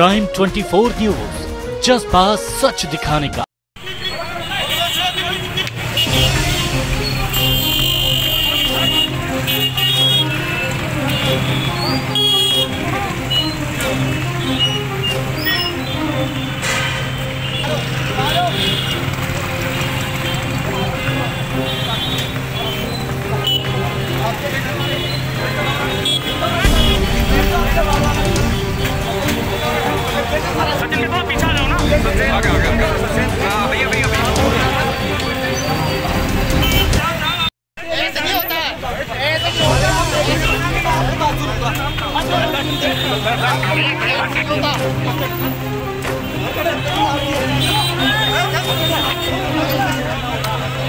Time 24 news जज्बा सच दिखाने का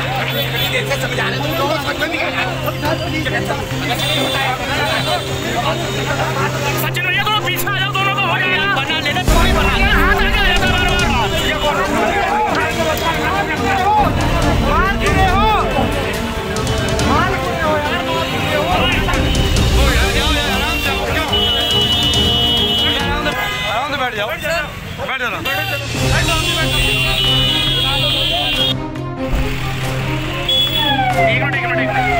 समझाने तुम लोगों को समझ में नहीं आ रहा सचिन भैया दोनों पीछे आ जाओ दोनों को हो जाएगा बना लेना। तुम्हारी बैठ जाना ठीक है ठीक है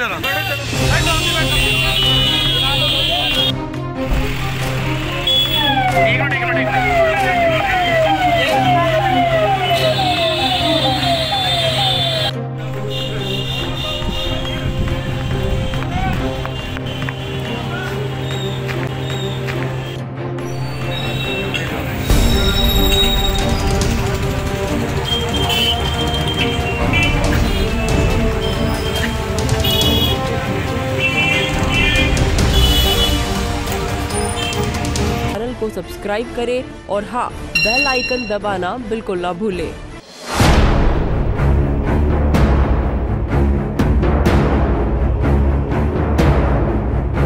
डरा को सब्सक्राइब करें और हाँ बेल आइकन दबाना बिल्कुल ना भूलें।